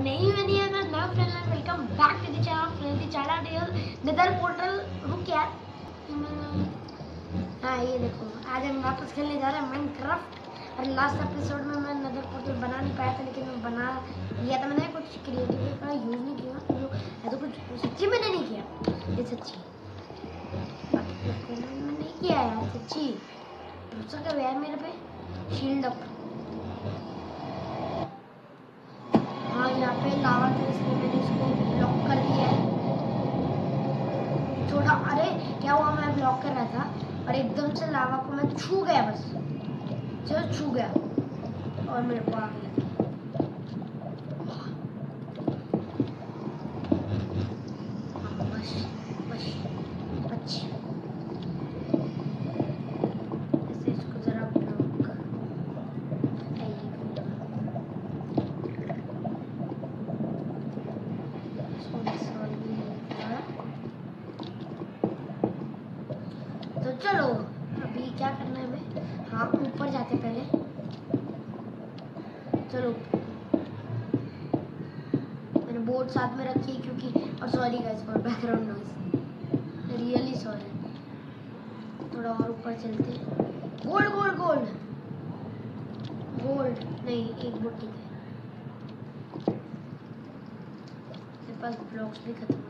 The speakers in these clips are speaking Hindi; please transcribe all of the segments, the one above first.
नहीं, मैंने नया friend welcome back to the channel friend the channel dear nether portal रुक यार। हाँ ये देखो, आज हम वापस खेलने जा रहे हैं माइनक्राफ्ट और लास्ट एपिसोड में मैं नदर पोर्टल बना नहीं पाया था, लेकिन मैं बना लिया था मैंने, कुछ क्रिएटिव का यूज़ नहीं किया ऐसा कुछ सच्ची मैंने नहीं किया। ये सच्ची। करना मैंने किया यार, सच्ची। दूसरा का यार मेरे पे? शील्ड अप हाँ यहाँ पे लावा था इसलिए मैंने इसको ब्लॉक कर दिया है। थोड़ा, अरे, क्या हुआ, मैं ब्लॉक कर रहा था, और एकदम से लावा को मैं छू गया बस। जो छू गया। और मेरे को आ लगी हाँ, बस बस अच्छा ऐसे इसको जरा ब्लॉक तो चलो, अभी क्या करना है हमें हाँ ऊपर जाते पहले। चलो। मैंने बोर्ड साथ में रखी है क्योंकि और sorry guys for background noise really sorry थोड़ा और ऊपर चलते। गोल्ड गोल्ड गोल्ड गोल्ड नहीं, एक बोट पास ब्लॉक्स भी खत्म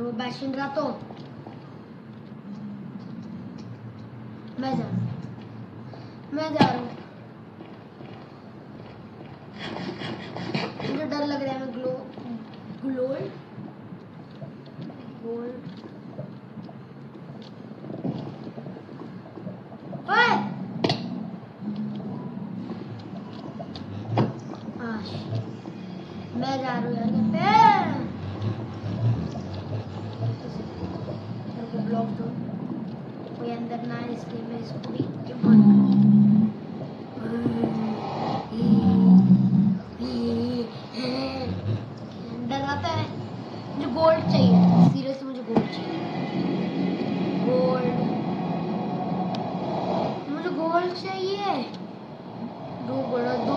वो पैशन रहा तो मैं जा मैं जा रहा हूँ मुझे डर लग रहा है मैं ग्लो ग्लोल्ड गोल्ड मैं जा रहा हूँ यार मेरे को ब्लॉक दो कोई अंदर ना आए इसलिए मैं इसको भी बंद कर- डर आता है। मुझे गोल्ड चाहिए। सीरियसली मुझे गोल्ड चाहिए। गोल्ड मुझे गोल्ड चाहिए। दो गोल्ड दो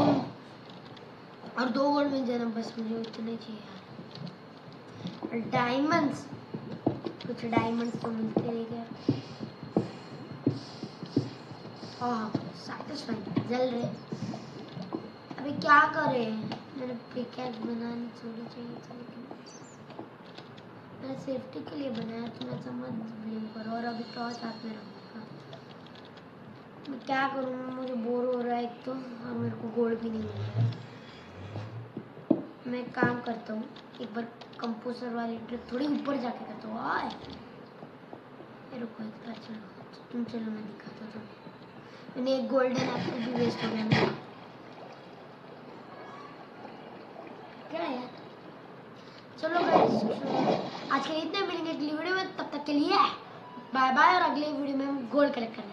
और दो गोल्ड मिल जाना बस मुझे इतने चाहिए डायमंड्स कुछ डायमंड्स तो मिलते रह गए हाँ जल रहे। अभी क्या करें? मैंने पिकैक्स बनानी थोड़ी चाहिए थी, लेकिन मैंने सेफ्टी के लिए बनाया तो मैं समझ ब्लेम करो और अभी टॉर्च हाथ में रखूँगा। मैं क्या करूँ? मुझे बोर हो रहा है एक तो और मेरे को गोल्ड भी नहीं मिल। रहा है मैं काम करता हूँ, एक बार कंपोजर वाली ट्रिक थोड़ी ऊपर जाके करता हूँ, आए। रुको, एक बार चलो, तुम चलो, मैं दिखाता हूँ तुम्हें। मैंने एक गोल्डन एप्पल भी वेस्ट हो गया मेरा क्या यार चलो गाइस आज के इतने मिलेंगे, अगली वीडियो में, तब तक के लिए बाय बाय और अगले वीडियो में हम गोल्ड कलेक्ट करेंगे